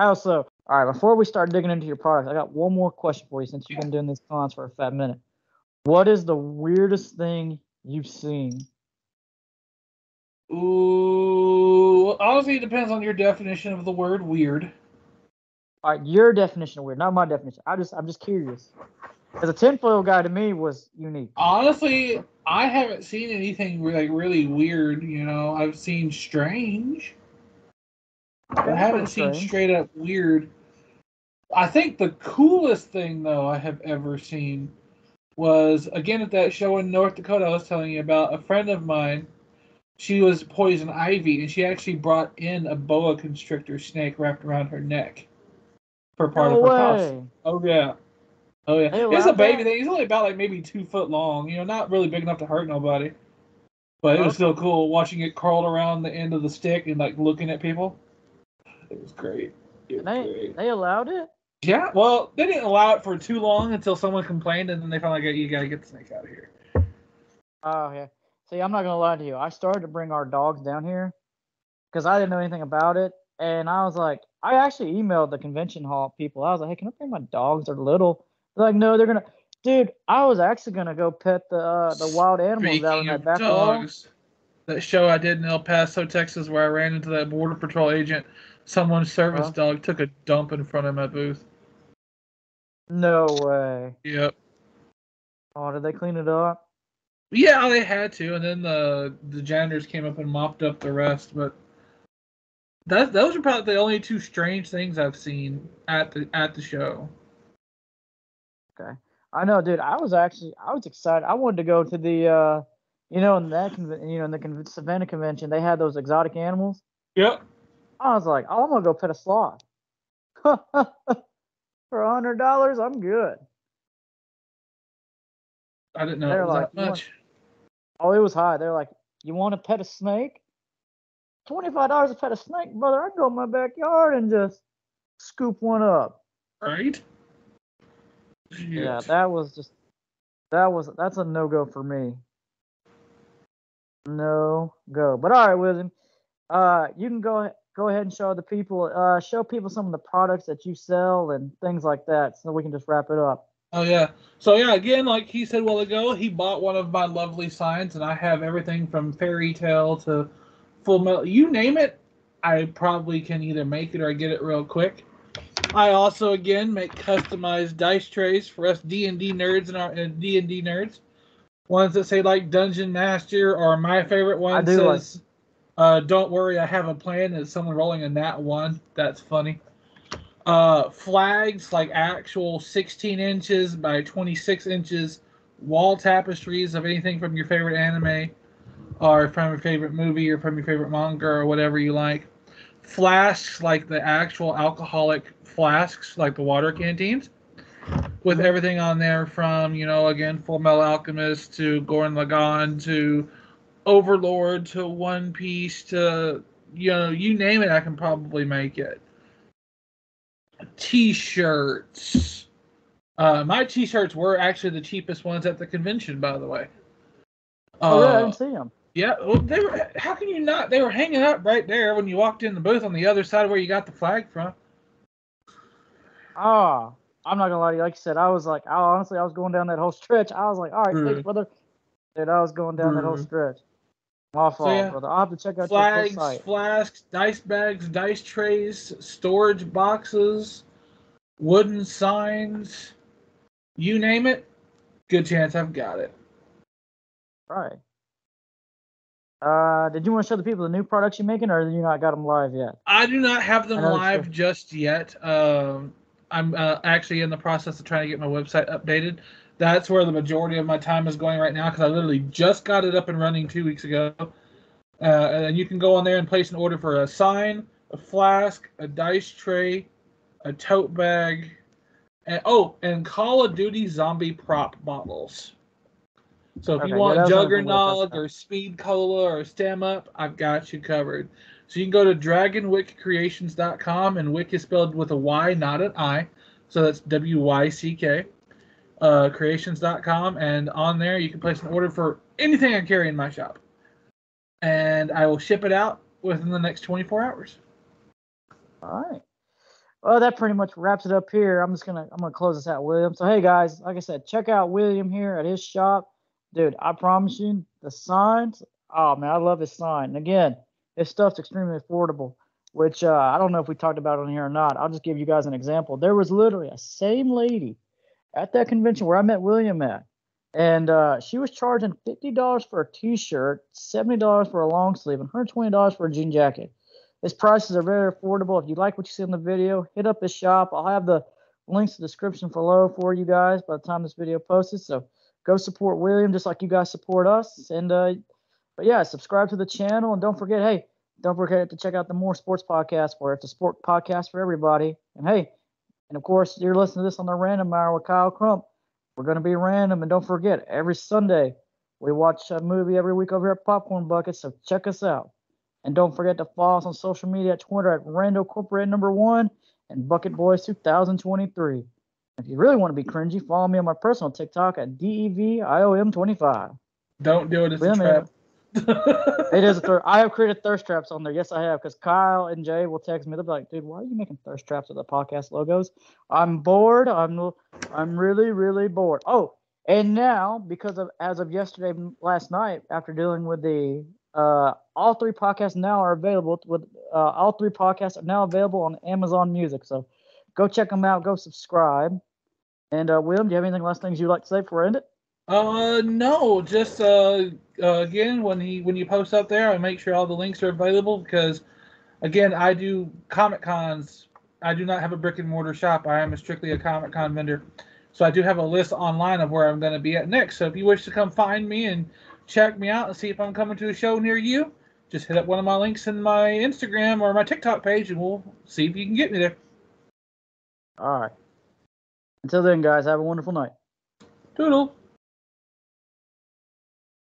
How so? All right, before we start digging into your products, I got one more question for you since you've been doing these cons for a fat minute. What is the weirdest thing you've seen? Ooh, honestly, it depends on your definition of the word weird. All right, your definition of weird, not my definition. I just I'm just curious. Because a tinfoil guy to me was unique. Honestly, I haven't seen anything like really weird. You know, I've seen strange. I haven't seen straight up weird. I think the coolest thing though I have ever seen was again at that show in North Dakota I was telling you about. A friend of mine, she was poison ivy, and she actually brought in a boa constrictor snake wrapped around her neck for part no of her house. way. Oh yeah. Oh yeah. It's a baby that? thing. He's only about like maybe two foot long. You know, not really big enough to hurt nobody. But it was still cool watching it curled around the end of the stick and like looking at people. It was great. It was they great. they allowed it? Yeah, well, they didn't allow it for too long until someone complained, and then they finally got you got to get the snake out of here. Oh yeah. See, I'm not gonna lie to you. I started to bring our dogs down here because I didn't know anything about it, and I was like, I actually emailed the convention hall people. I was like, hey, can I bring my dogs? They're little. They're like, no, they're gonna. Dude, I was actually gonna go pet the uh, the wild animals out in that back wall. dogs, that show I did in El Paso, Texas, where I ran into that border patrol agent, someone's service Huh? dog took a dump in front of my booth. No way. Yep. Oh, did they clean it up? Yeah, they had to, and then the the janitors came up and mopped up the rest. But that those are probably the only two strange things I've seen at the at the show. Okay, I know, dude. I was actually I was excited. I wanted to go to the uh, you know, in that conven- you know, in the con- Savannah convention, they had those exotic animals. Yep. I was like, oh, I'm gonna go pet a sloth. <laughs> For a hundred dollars, I'm good. I didn't know They're it was like, that much. Oh, it was high. They're like, you want to pet a snake? Twenty-five dollars to pet a snake, brother. I'd go in my backyard and just scoop one up. Right? Yeah, that was just that was that's a no go for me. No go. But all right, William. Uh, you can go go ahead and show the people uh show people some of the products that you sell and things like that, so we can just wrap it up. Oh yeah. So yeah, again, like he said a while ago, he bought one of my lovely signs, and I have everything from fairy tale to full metal. You name it, I probably can either make it or get it real quick. I also again make customized dice trays for us D and D nerds and our D and D nerds. Ones that say like Dungeon Master, or my favorite one do like- says, uh, "Don't worry, I have a plan." It's someone rolling a nat one. That's funny uh, flags like actual 16 inches by 26 inches wall tapestries of anything from your favorite anime or from your favorite movie or from your favorite manga or whatever you like flasks like the actual alcoholic flasks like the water canteens with everything on there from you know again full metal alchemist to Gurren Lagann to overlord to one piece to you know you name it i can probably make it t-shirts. Uh, my t-shirts were actually the cheapest ones at the convention, by the way. Oh, yeah, I Uh, didn't see them. Yeah, well, they were. How can you not? They were hanging up right there when you walked in the booth on the other side where you got the flag from. Ah, I'm not gonna lie to you. Like you said, I was like, I honestly, I was going down that whole stretch. I was like, all right, Mhm. thanks, brother. Dude, I was going down that whole Mhm. stretch. My fault, yeah, brother. I'll have to check out your Flags, full site. flasks, dice bags, dice trays, storage boxes, wooden signs. You name it, good chance I've got it. Right. Uh, did you want to show the people the new products you're making, or you not got them live yet? I do not have them I know it's live good. just yet. Um, I'm uh, actually in the process of trying to get my website updated. That's where the majority of my time is going right now because I literally just got it up and running two weeks ago. Uh, and you can go on there and place an order for a sign, a flask, a dice tray, a tote bag, and oh, and Call of Duty zombie prop bottles. So if Okay, you want that was another thing we were talking Juggernog or Speed Cola or Stamin-Up, I've got you covered. So you can go to dragonwyckcreations.com and Wick is spelled with a Y, not an I. So that's W Y C K. Uh, creations.com and on there you can place an order for anything I carry in my shop. And I will ship it out within the next 24 hours. All right. Well, that pretty much wraps it up here. I'm just gonna I'm gonna close this out, William. So hey guys, like I said, check out William here at his shop, dude. I promise you, the signs. Oh man, I love his sign. And again, his stuff's extremely affordable. Which uh, I don't know if we talked about on here or not. I'll just give you guys an example. There was literally a same lady at that convention where I met William at, and uh, she was charging fifty dollars for a T-shirt, seventy dollars for a long sleeve, and hundred twenty dollars for a jean jacket. His prices are very affordable. If you like what you see in the video, hit up his shop. I'll have the links in the description below for you guys by the time this video posted. So go support William just like you guys support us. And uh, but yeah, subscribe to the channel and don't forget, hey, don't forget to check out the Moore Sports Podcast where it's a sport podcast for everybody. And hey, and of course you're listening to this on the Random Hour with Kyle Crump. We're gonna be random, and don't forget every Sunday we watch a movie every week over here at Popcorn Bucket. So check us out. And don't forget to follow us on social media at Twitter at Rando Corporate number one and Bucket Boys 2023. If you really want to be cringy, follow me on my personal TikTok at E DEVIOM25. Don't do it. It's a William, trap. <laughs> It is a <laughs> thirst. I have created thirst traps on there. Yes, I have. Because Kyle and Jay will text me. They'll be like, "Dude, why are you making thirst traps with the podcast logos?" I'm bored. I'm I'm really really bored. Oh, and now because of as of yesterday, last night, after dealing with the uh, all three podcasts now are available with uh, all three podcasts are now available on Amazon Music. So go check them out. Go subscribe. And uh, William, do you have anything last things you'd like to say before I end it? Uh, no, just uh, uh, again when he when you post up there, I make sure all the links are available because, again, I do comic cons. I do not have a brick and mortar shop. I am a strictly a comic con vendor, so I do have a list online of where I'm going to be at next. So if you wish to come find me and check me out and see if I'm coming to a show near you, just hit up one of my links in my Instagram or my TikTok page, and we'll see if you can get me there. All right. Until then, guys, have a wonderful night. Toodle.